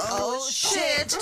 Oh, shit!